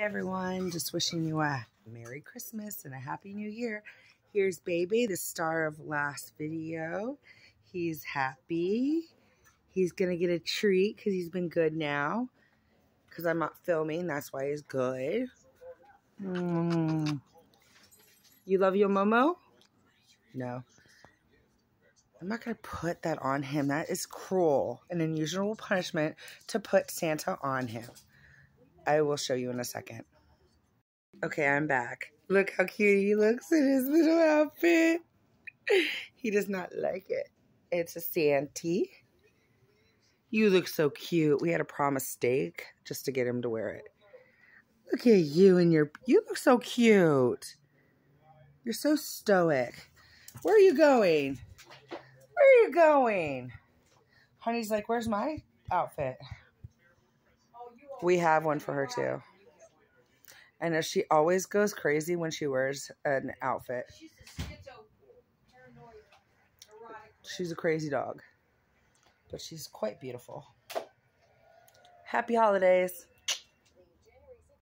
Everyone, just wishing you a Merry Christmas and a Happy New Year. Here's Baebae, the star of last video. He's happy. He's gonna get a treat because he's been good now. Because I'm not filming, that's why he's good. Mm. You love your Momo? No. I'm not going to put that on him. That is cruel, an unusual punishment to put Santa on him. I will show you in a second. Okay, I'm back. Look how cute he looks in his little outfit. He does not like it. It's a Santy. You look so cute. We had a promise steak just to get him to wear it. Look at you and your, you look so cute. You're so stoic. Where are you going? Where are you going? Honey's like, where's my outfit? We have one for her too. I know uh, she always goes crazy when she wears an outfit. She's a crazy dog. But she's quite beautiful. Happy holidays.